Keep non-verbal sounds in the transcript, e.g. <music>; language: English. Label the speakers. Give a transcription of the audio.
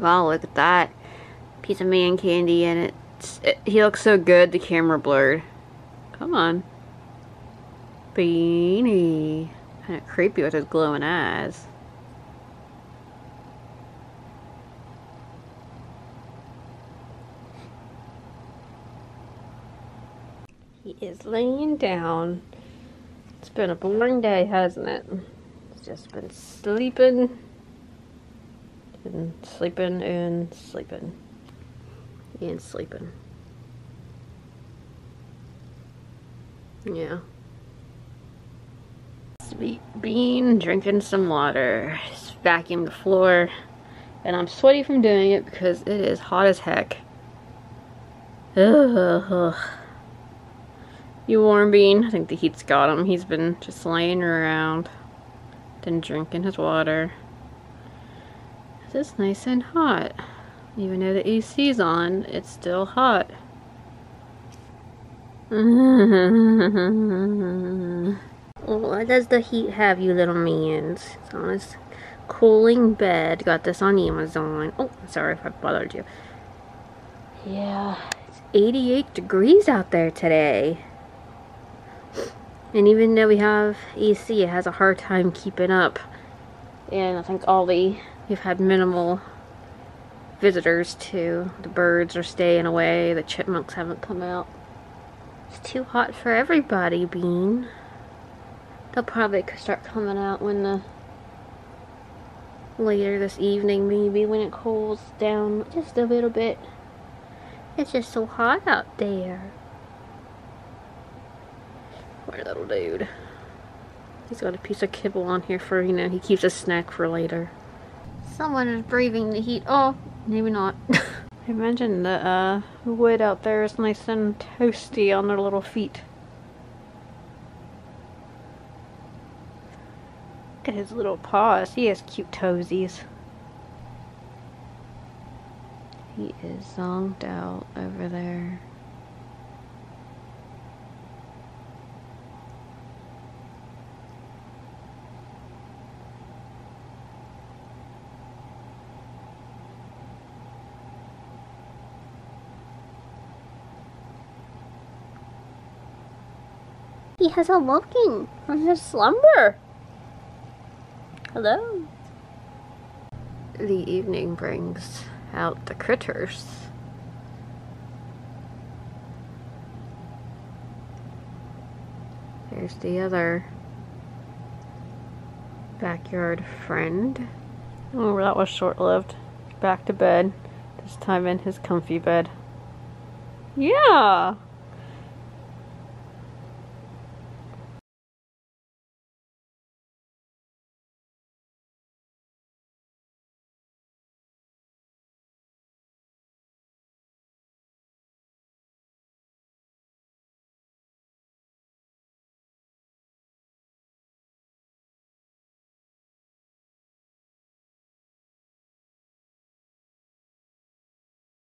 Speaker 1: Wow, look at that. Piece of man candy and it's, it, he looks so good, the camera blurred. Come on. Beanie. Kind of creepy with his glowing eyes. He is laying down. It's been a boring day, hasn't it? He's just been sleeping and sleeping and sleeping and sleeping. Yeah. Sweet bean, drinking some water. Just vacuum the floor. And I'm sweaty from doing it because it is hot as heck. Ugh. You warm bean? I think the heat's got him. He's been just laying around. Then drinking his water. It's nice and hot. Even though the AC's on, it's still hot. <laughs> what does the heat have, you little mans? It's on this cooling bed. Got this on Amazon. Oh, sorry if I bothered you. Yeah, it's 88 degrees out there today. And even though we have AC, it has a hard time keeping up. And I think all the, we've had minimal visitors too. The birds are staying away, the chipmunks haven't come out. It's too hot for everybody, Bean. They'll probably start coming out when the later this evening maybe when it cools down just a little bit. It's just so hot out there. Poor little dude. He's got a piece of kibble on here for, you know, he keeps a snack for later. Someone is breathing the heat. Oh, maybe not. <laughs> I imagine the uh, wood out there is nice and toasty on their little feet. Look at his little paws. He has cute toesies. He is zonked out over there. He has awoken from his slumber. Hello. The evening brings out the critters. There's the other backyard friend. Oh, that was short-lived. Back to bed. This time in his comfy bed. Yeah!